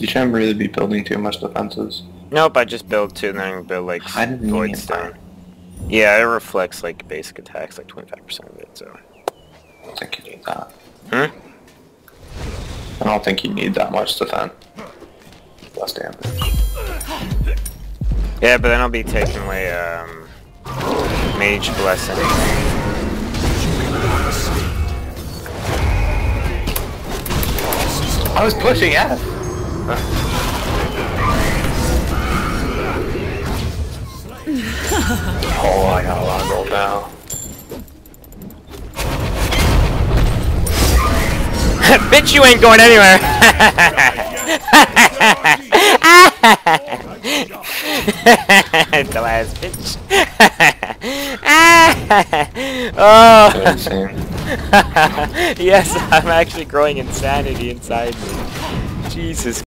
You shouldn't really be building too much defenses. Nope, I just build two and then build like void stone. Yeah, it reflects like basic attacks, like 25% of it, so. I don't think you need that. Hmm? I don't think you need that much defense. Less damage. Yeah, but then I'll be taking away, um, Mage Blessing. I was pushing F! Oh, I got a lot of gold now. Bitch, you ain't going anywhere! Dumbass bitch. oh! Yes, I'm actually growing insanity inside me. Jesus